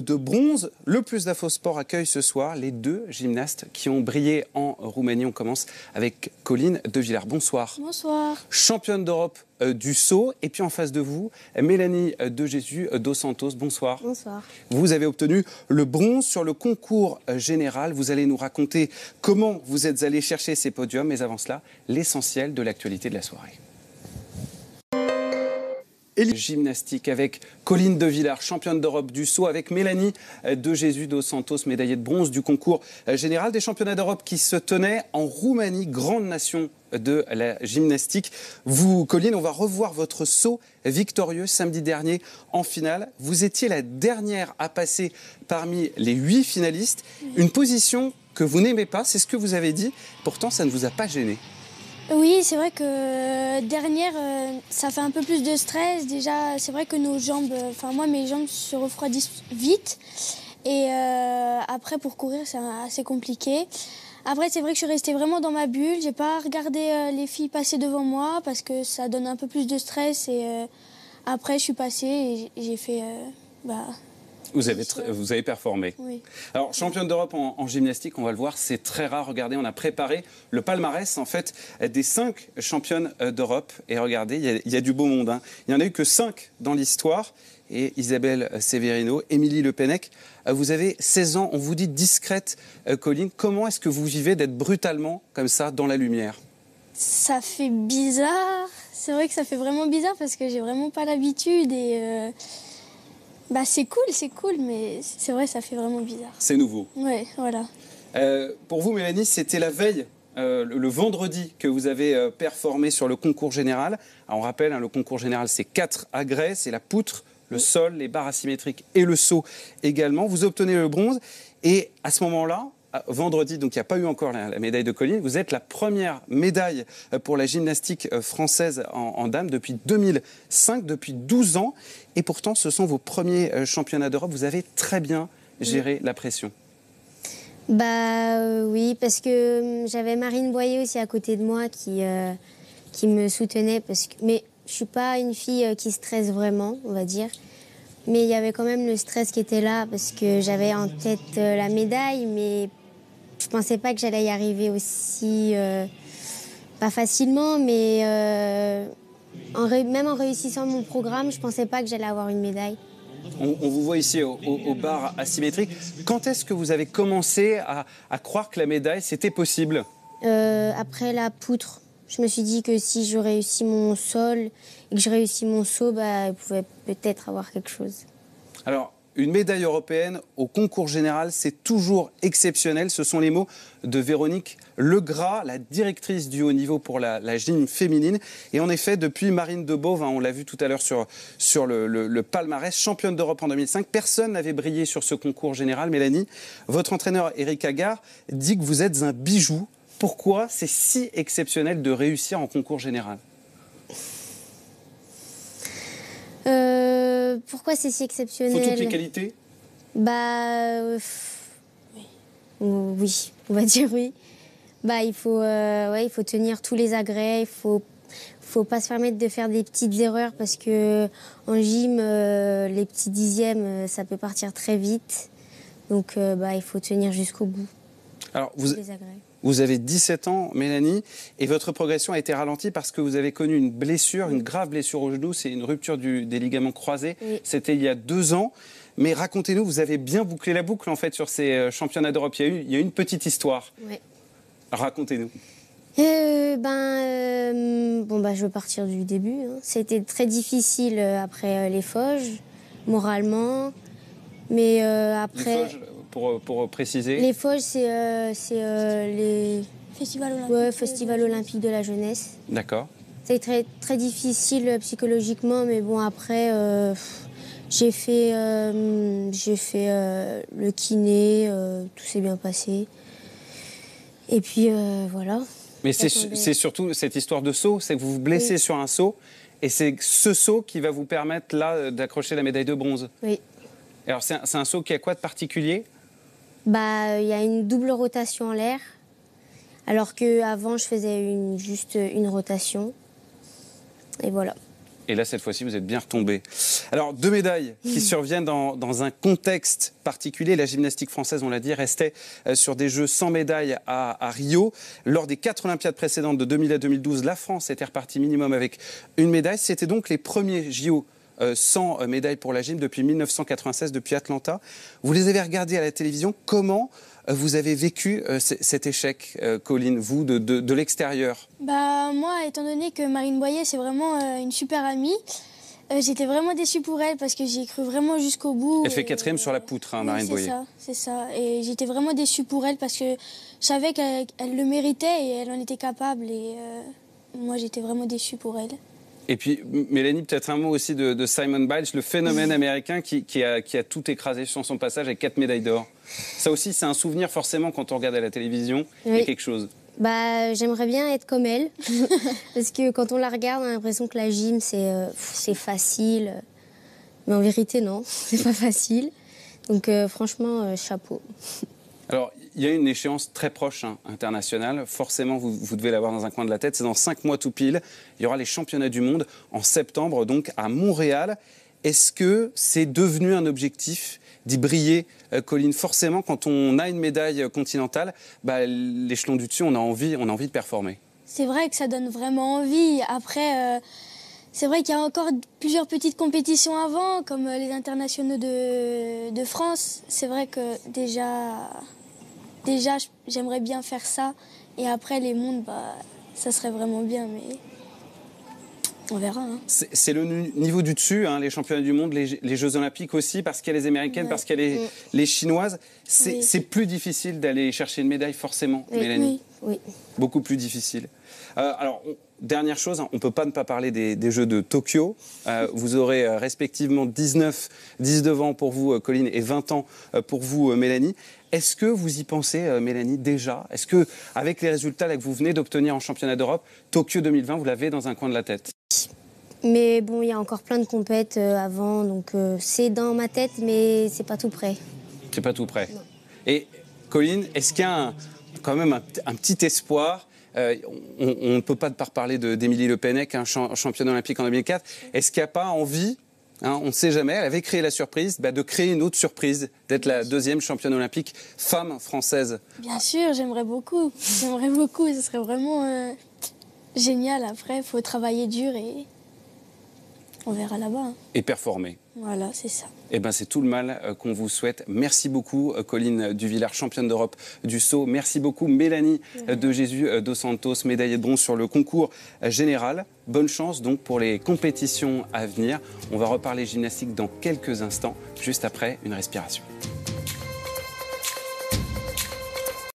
de bronze. Le plus d'info sport accueille ce soir les deux gymnastes qui ont brillé en Roumanie. On commence avec Colline De Villars. Bonsoir. Bonsoir. Championne d'Europe euh, du saut. Et puis en face de vous, Mélanie De Jésus dos Santos. Bonsoir. Bonsoir. Vous avez obtenu le bronze sur le concours euh, général. Vous allez nous raconter comment vous êtes allé chercher ces podiums. Mais avant cela, l'essentiel de l'actualité de la soirée. Gymnastique avec Colline De Villars, championne d'Europe du saut, avec Mélanie De Jésus dos Santos, médaillée de bronze du concours général des championnats d'Europe qui se tenaient en Roumanie, grande nation de la gymnastique. Vous, Colline, on va revoir votre saut victorieux samedi dernier en finale. Vous étiez la dernière à passer parmi les huit finalistes. Une position que vous n'aimez pas, c'est ce que vous avez dit. Pourtant, ça ne vous a pas gêné. Oui, c'est vrai que euh, dernière, euh, ça fait un peu plus de stress. Déjà, c'est vrai que nos jambes, euh, enfin moi, mes jambes se refroidissent vite. Et après, pour courir, c'est assez compliqué. Après, c'est vrai que je suis restée vraiment dans ma bulle. J'ai pas regardé les filles passer devant moi parce que ça donne un peu plus de stress. Et après, je suis passée et j'ai fait bah, vous avez, vous avez performé. Oui. Alors, championne d'Europe en, gymnastique, on va le voir, c'est très rare. Regardez, on a préparé le palmarès, en fait, des cinq championnes euh, d'Europe. Et regardez, il y, a, du beau monde. Hein. Il n'y en a eu que cinq dans l'histoire. Et Isabelle Severino, Émilie Le Pennec, euh, vous avez 16 ans, on vous dit discrète, euh, Colline. Comment est-ce que vous vivez d'être brutalement comme ça dans la lumière? Ça fait bizarre. C'est vrai que ça fait vraiment bizarre parce que j'ai vraiment pas l'habitude et. Bah c'est cool, c'est cool, mais c'est vrai, ça fait vraiment bizarre. C'est nouveau. Ouais, voilà. Euh, pour vous, Mélanie, c'était la veille, euh, le, vendredi, que vous avez euh, performé sur le concours général. on rappelle, hein, le concours général, c'est quatre agrès, c'est la poutre, le sol, les barres asymétriques et le saut également. Vous obtenez le bronze. Et à ce moment-là, vendredi, donc il n'y a pas eu encore la, médaille de Colline. Vous êtes la première médaille euh, pour la gymnastique euh, française en, dames depuis 2005, depuis 12 ans. Et pourtant, ce sont vos premiers euh, championnats d'Europe. Vous avez très bien géré la pression. Bah oui, parce que hum, j'avais Marine Boyer aussi à côté de moi qui, qui me soutenait. Parce que, mais je suis pas une fille qui stresse vraiment, on va dire. Mais il y avait quand même le stress qui était là parce que j'avais en tête la médaille, mais je pensais pas que j'allais y arriver aussi, euh, pas facilement, mais euh, même en réussissant mon programme, je pensais pas que j'allais avoir une médaille. On, vous voit ici au, bar asymétrique. Quand est-ce que vous avez commencé à, croire que la médaille, c'était possible? Euh, Après la poutre. Je me suis dit que si je réussis mon sol et que je réussis mon saut, bah, je pouvais peut-être avoir quelque chose. Alors, une médaille européenne au concours général, c'est toujours exceptionnel. Ce sont les mots de Véronique Legras, la directrice du haut niveau pour la, gym féminine. Et en effet, depuis Marine Debove, hein, on l'a vu tout à l'heure sur, sur le, palmarès, championne d'Europe en 2005, personne n'avait brillé sur ce concours général. Mélanie, votre entraîneur Eric Agar dit que vous êtes un bijou. Pourquoi c'est si exceptionnel de réussir en concours général? Euh, pourquoi c'est si exceptionnel Faut toutes les qualités? Bah. Euh, oui. on va dire oui. Bah, il faut, euh, ouais, il faut tenir tous les agrès, il faut faut pas se permettre de faire des petites erreurs parce que en gym, les petits dixièmes, ça peut partir très vite. Donc, bah, il faut tenir jusqu'au bout. Alors, vous, vous avez 17 ans, Mélanie, et votre progression a été ralentie parce que vous avez connu une blessure, une grave blessure au genou. C'est une rupture des ligaments croisés. C'était il y a deux ans. Mais racontez-nous, vous avez bien bouclé la boucle en fait sur ces euh, championnats d'Europe. Il, y a eu une petite histoire. Oui. Racontez-nous. Euh, ben, euh, bon, bah, je veux partir du début. Hein. C'était très difficile après les Foges, moralement. Mais après pour, préciser Les Foges, c'est euh, euh, les festivals olympiques, ouais, festival olympique de la jeunesse. D'accord. C'est très, très difficile euh, psychologiquement, mais bon, après, j'ai fait, j'ai fait le kiné, tout s'est bien passé. Et puis, voilà. Mais c'est surtout cette histoire de saut, c'est que vous vous blessez sur un saut, et c'est ce saut qui va vous permettre, là, d'accrocher la médaille de bronze. Oui. Alors, c'est un, un saut qui a quoi de particulier? Bah, il y a une double rotation en l'air, alors qu'avant, je faisais une, juste une rotation. Et voilà. Et là, cette fois-ci, vous êtes bien retombé. Alors, deux médailles qui surviennent dans, un contexte particulier. La gymnastique française, on l'a dit, restait euh, sur des Jeux sans médaille à, Rio. Lors des quatre Olympiades précédentes de 2000 à 2012, la France était repartie minimum avec une médaille. C'était donc les premiers JO sans euh, médaille pour la gym depuis 1996, depuis Atlanta. Vous les avez regardés à la télévision. Comment vous avez vécu cet échec, Colline, vous, de, de l'extérieur? Bah, Moi, étant donné que Marine Boyer, c'est vraiment une super amie, j'étais vraiment déçue pour elle parce que j'y ai cru vraiment jusqu'au bout. Elle fait quatrième sur la poutre, hein, Marine Boyer. C'est ça, c'est ça. Et j'étais vraiment déçue pour elle parce que je savais qu'elle le méritait et elle en était capable. Et moi, j'étais vraiment déçue pour elle. Et puis, Mélanie, peut-être un mot aussi de, Simon Biles, le phénomène américain qui, a, tout écrasé sur son passage avec quatre médailles d'or. Ça aussi, c'est un souvenir forcément quand on regarde à la télévision. Il y a quelque chose. Bah, j'aimerais bien être comme elle. Parce que quand on la regarde, on a l'impression que la gym, c'est euh, facile. Mais en vérité, non, c'est pas facile. Donc, euh, franchement, euh, chapeau. Alors, y a une échéance très proche hein, internationale. Forcément, vous, devez l'avoir dans un coin de la tête. C'est dans cinq mois tout pile. Il y aura les championnats du monde en septembre, donc à Montréal. Est-ce que c'est devenu un objectif d'y briller, euh, Colline? Forcément, quand on a une médaille continentale, bah, l'échelon du dessus, on a envie, on a envie de performer. C'est vrai que ça donne vraiment envie. Après. Euh, c'est vrai qu'il y a encore plusieurs petites compétitions avant, comme euh, les internationaux de France. C'est vrai que déjà, déjà, j'aimerais bien faire ça. Et après, les mondes, bah, ça serait vraiment bien, mais on verra. Hein. C'est le niveau du dessus, hein, les championnats du monde, les, Jeux Olympiques aussi, parce qu'il y a les Américaines, parce qu'il y a les, mm. les Chinoises. C'est plus difficile d'aller chercher une médaille, forcément, Mélanie. Oui, Beaucoup plus difficile. Euh, alors, dernière chose, hein, on ne peut pas ne pas parler des, Jeux de Tokyo. Euh, vous aurez euh, respectivement 19, 19 ans pour vous, Colline, et 20 ans pour vous, Mélanie. Est-ce que vous y pensez, Mélanie, déjà? Est-ce que, avec les résultats que vous venez d'obtenir en championnat d'Europe, Tokyo 2020, vous l'avez dans un coin de la tête? Mais bon, il y a encore plein de compètes avant, donc c'est dans ma tête, mais c'est pas tout prêt. C'est pas tout prêt. Et Colline, est-ce qu'il y a quand même un petit espoir euh, on ne peut pas reparler d'Émilie Le Pennec, un championne olympique en 2004. Est-ce qu'il n'y a pas envie hein, on ne sait jamais. Elle avait créé la surprise, bah, de créer une autre surprise, d'être la deuxième championne olympique femme française. Bien sûr, j'aimerais beaucoup. J'aimerais beaucoup. Ce serait vraiment euh, génial. Après, il faut travailler dur et on verra là-bas. Hein. Et performer. Voilà, c'est ça. Eh ben, c'est tout le mal euh, qu'on vous souhaite. Merci beaucoup, euh, Colline Duvillard, championne d'Europe du saut. Merci beaucoup, Mélanie euh, de Jésus dos Santos, médaillée de bronze sur le concours général. Bonne chance donc pour les compétitions à venir. On va reparler gymnastique dans quelques instants, juste après une respiration.